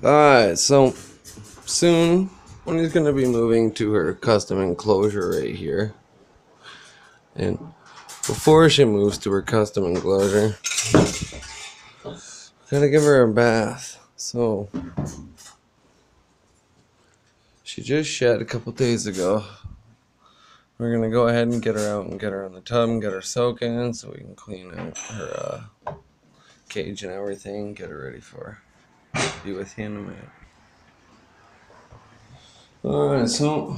Alright, so soon Wendy's gonna be moving to her custom enclosure right here. And before she moves to her custom enclosure, gotta give her a bath. So she just shed a couple days ago. We're gonna go ahead and get her out and get her in the tub and get her soaking so we can clean out her uh, cage and everything, get her ready for be with you in a minute. Alright, so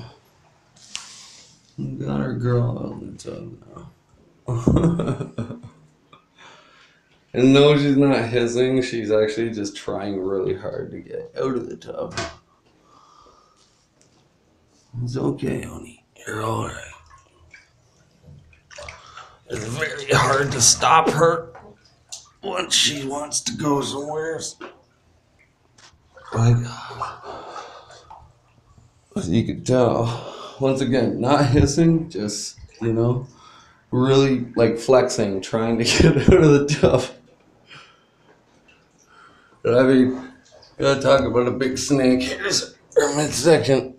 got our girl out in the tub now. and no, she's not hissing, she's actually just trying really hard to get out of the tub. It's okay, honey. You're alright. It's very hard to stop her once she wants to go somewhere. Like, as you can tell, once again, not hissing, just, you know, really like flexing, trying to get out of the tub. But I mean, gotta talk about a big snake. Here's her midsection.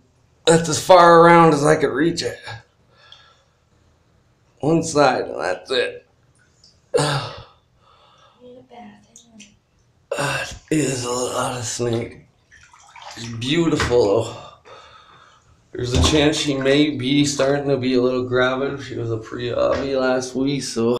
That's as far around as I could reach it. One side, and that's it. Is a lot of snake. It's beautiful. There's a chance she may be starting to be a little gravid. She was a pre-ovi last week, so